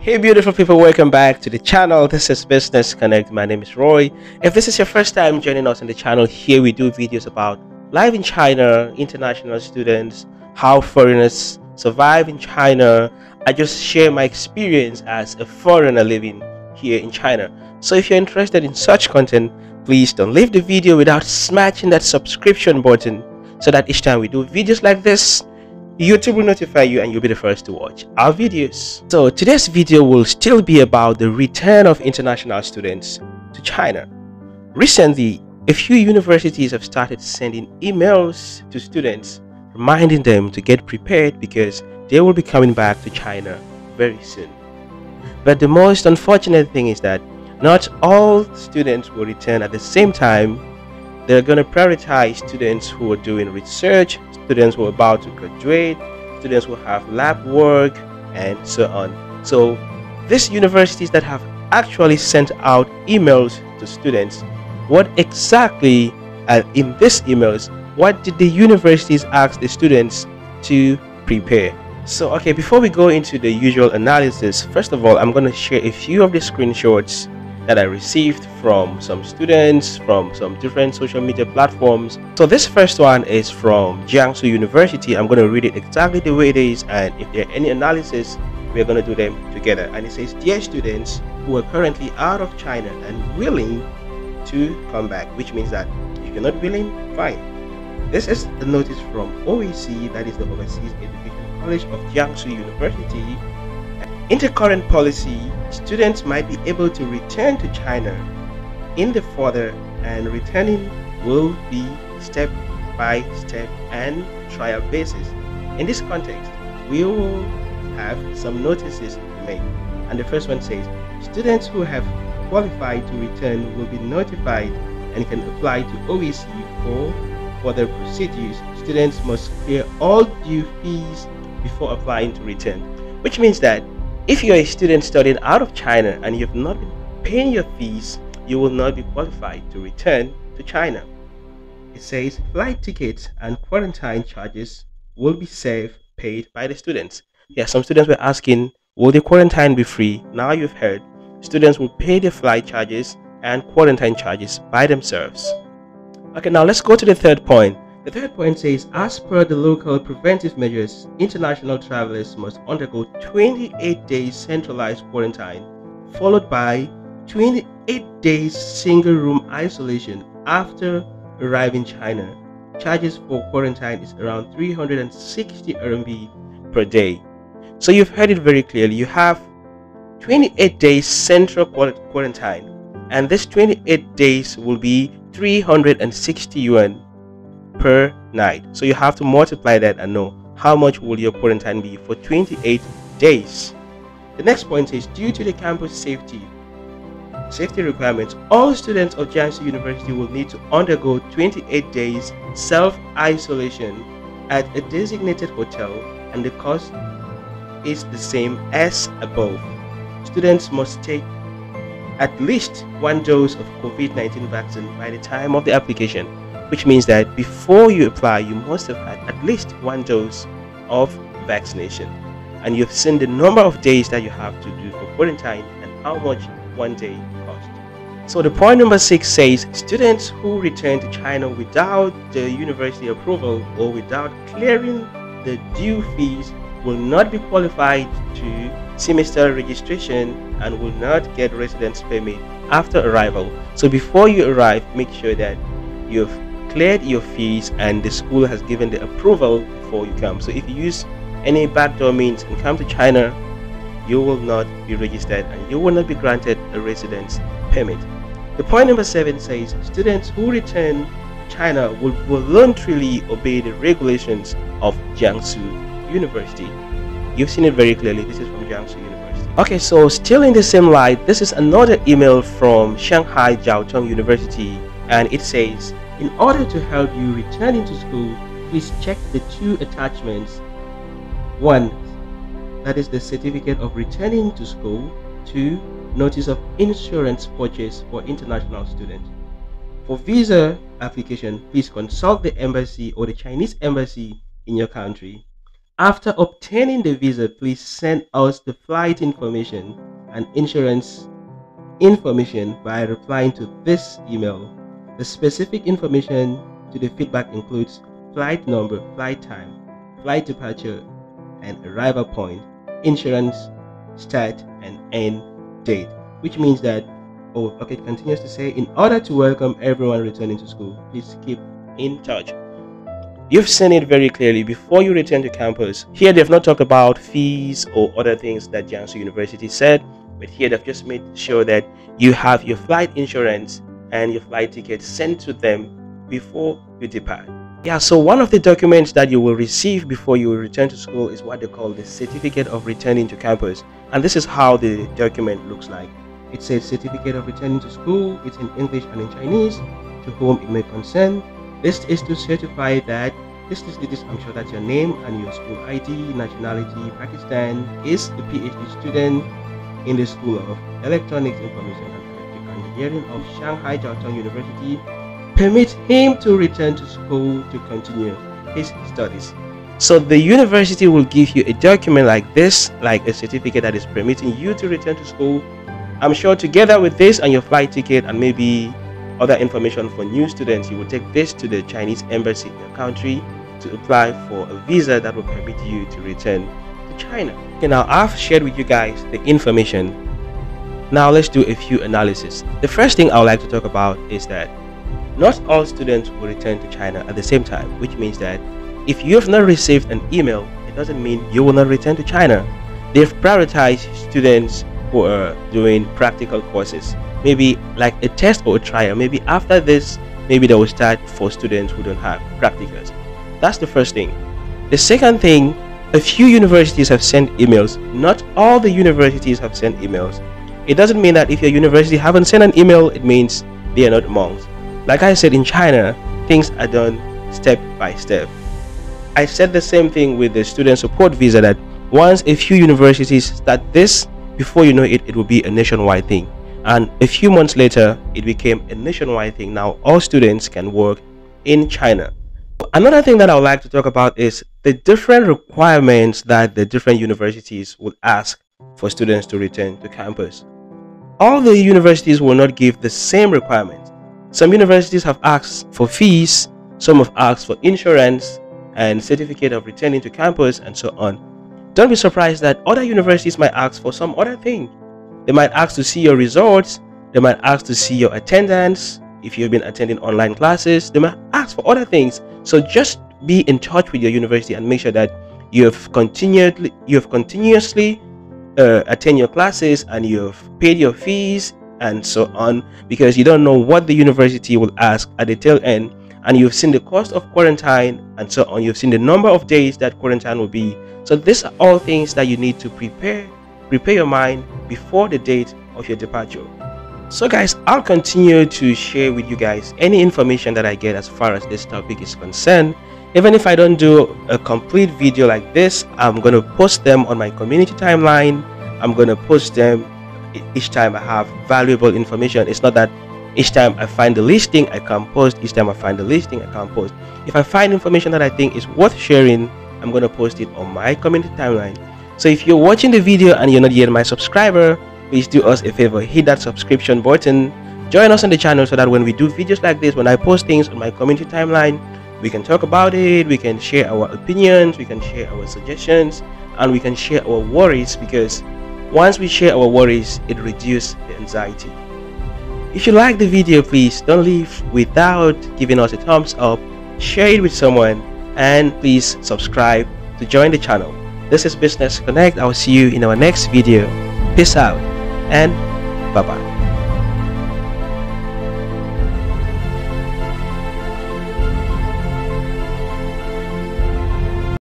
Hey beautiful people, welcome back to the channel. This is Business Connect. My name is Roy. If this is your first time joining us on the channel, here we do videos about life in China, international students, how foreigners survive in China. I just share my experience as a foreigner living here in China. So if you're interested in such content, please don't leave the video without smashing that subscription button so that each time we do videos like this, YouTube will notify you and you'll be the first to watch our videos. So today's video will still be about the return of international students to China. Recently, a few universities have started sending emails to students reminding them to get prepared because they will be coming back to China very soon. But the most unfortunate thing is that not all students will return at the same time. They're going to prioritize students who are doing research, students who are about to graduate, students who have lab work, and so on. So, these universities that have actually sent out emails to students, what exactly uh, in these emails, what did the universities ask the students to prepare? So, okay, before we go into the usual analysis, first of all, I'm going to share a few of the screenshots that I received from some students from some different social media platforms. So this first one is from Jiangsu University. I'm going to read it exactly the way it is and if there are any analysis, we're going to do them together. And it says, Dear students who are currently out of China and willing to come back, which means that if you're not willing, fine. This is the notice from OEC, that is the Overseas Education College of Jiangsu University Intercurrent policy, students might be able to return to China in the further and returning will be step by step and trial basis. In this context, we will have some notices to make. And the first one says, students who have qualified to return will be notified and can apply to OEC for further procedures. Students must clear all due fees before applying to return, which means that if you're a student studying out of China and you've not been paying your fees, you will not be qualified to return to China. It says flight tickets and quarantine charges will be self paid by the students. Yeah, some students were asking, will the quarantine be free? Now you've heard, students will pay the flight charges and quarantine charges by themselves. Okay, now let's go to the third point. The third point says, as per the local preventive measures, international travelers must undergo 28 days centralized quarantine, followed by 28 days single room isolation after arriving China. Charges for quarantine is around 360 RMB per day. So you've heard it very clearly. You have 28 days central quarantine, and this 28 days will be 360 yuan per night. So you have to multiply that and know how much will your quarantine be for 28 days. The next point is due to the campus safety safety requirements, all students of Jiangsu University will need to undergo 28 days self-isolation at a designated hotel and the cost is the same as above. Students must take at least one dose of COVID-19 vaccine by the time of the application which means that before you apply, you must have had at least one dose of vaccination. And you've seen the number of days that you have to do for quarantine and how much one day costs. So the point number six says students who return to China without the university approval or without clearing the due fees will not be qualified to semester registration and will not get residence permit after arrival. So before you arrive, make sure that you've cleared your fees and the school has given the approval before you come. So if you use any backdoor means and come to China, you will not be registered and you will not be granted a residence permit. The point number seven says students who return China will voluntarily obey the regulations of Jiangsu University. You've seen it very clearly. This is from Jiangsu University. Okay, so still in the same light, this is another email from Shanghai Jiao Tong University and it says in order to help you return into school, please check the two attachments. One, that is the certificate of returning to school. Two, notice of insurance purchase for international students. For visa application, please consult the embassy or the Chinese embassy in your country. After obtaining the visa, please send us the flight information and insurance information by replying to this email. The specific information to the feedback includes flight number, flight time, flight departure, and arrival point, insurance, start and end date, which means that, oh, okay, it continues to say, in order to welcome everyone returning to school, please keep in touch. You've seen it very clearly before you return to campus. Here, they've not talked about fees or other things that Jiangsu University said, but here they've just made sure that you have your flight insurance and your flight ticket sent to them before you depart. Yeah, so one of the documents that you will receive before you return to school is what they call the Certificate of Returning to Campus. And this is how the document looks like. It says Certificate of Returning to School, it's in English and in Chinese, to whom it may concern. This is to certify that this is this I'm sure that your name and your school ID, nationality, Pakistan, is a PhD student in the School of Electronics Information of Shanghai Jiaotong University permit him to return to school to continue his studies. So the university will give you a document like this, like a certificate that is permitting you to return to school. I'm sure together with this and your flight ticket and maybe other information for new students, you will take this to the Chinese embassy in your country to apply for a visa that will permit you to return to China. Okay, now I've shared with you guys the information. Now let's do a few analysis. The first thing I would like to talk about is that not all students will return to China at the same time, which means that if you have not received an email, it doesn't mean you will not return to China. They've prioritized students who are doing practical courses, maybe like a test or a trial. Maybe after this, maybe they will start for students who don't have practicals. That's the first thing. The second thing, a few universities have sent emails. Not all the universities have sent emails. It doesn't mean that if your university haven't sent an email, it means they are not monks. Like I said, in China, things are done step by step. I said the same thing with the student support visa that once a few universities start this, before you know it, it will be a nationwide thing. And a few months later, it became a nationwide thing. Now, all students can work in China. Another thing that I would like to talk about is the different requirements that the different universities would ask for students to return to campus. All the universities will not give the same requirements. Some universities have asked for fees, some have asked for insurance and certificate of returning to campus and so on. Don't be surprised that other universities might ask for some other thing. They might ask to see your results, they might ask to see your attendance, if you've been attending online classes, they might ask for other things. So just be in touch with your university and make sure that you have continually you have continuously uh, attend your classes and you've paid your fees and so on because you don't know what the university will ask at the tail end and you've seen the cost of quarantine and so on. You've seen the number of days that quarantine will be. So these are all things that you need to prepare prepare your mind before the date of your departure. So guys i'll continue to share with you guys any information that i get as far as this topic is concerned even if i don't do a complete video like this i'm going to post them on my community timeline i'm going to post them each time I have valuable information. It's not that each time I find the listing I can post, each time I find the listing I can post. If I find information that I think is worth sharing, I'm going to post it on my community timeline. So if you're watching the video and you're not yet my subscriber, please do us a favor, hit that subscription button. Join us on the channel so that when we do videos like this, when I post things on my community timeline, we can talk about it, we can share our opinions, we can share our suggestions, and we can share our worries because once we share our worries, it reduces the anxiety. If you like the video, please don't leave without giving us a thumbs up, share it with someone, and please subscribe to join the channel. This is Business Connect. I will see you in our next video. Peace out and bye bye.